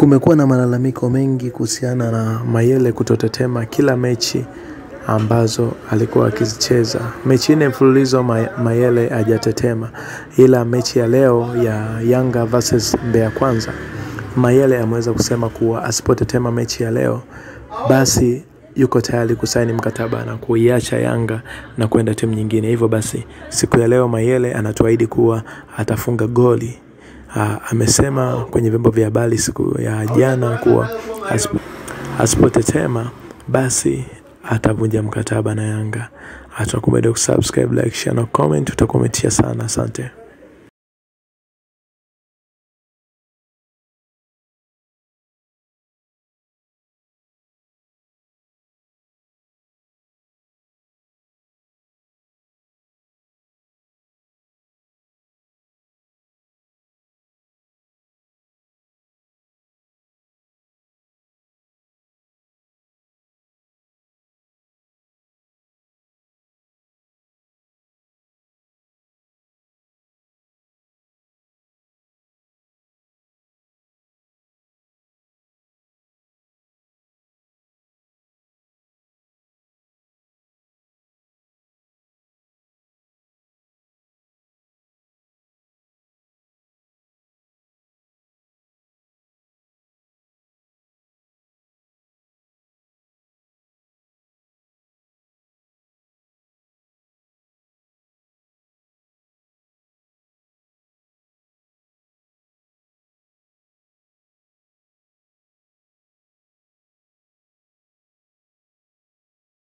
Kumekuwa na malalamiko mengi kuhusiana na Mayele kutotetema kila mechi ambazo alikuwa akizicheza. Mechi nne mfululizo Mayele hajatetema ila mechi ya leo ya Yanga versus Mbeya Kwanza Mayele ameweza kusema kuwa asipotetema mechi ya leo basi yuko tayari kusaini mkataba na kuiacha Yanga na kwenda timu nyingine. Hivyo basi siku ya leo Mayele anatuahidi kuwa atafunga goli. Amesema kwenye vyombo vya habari siku ya jana kuwa asipotetema basi atavunja mkataba na Yanga. Hatunakumbusha kusubscribe, like, share na comment, utakometia sana. Asante.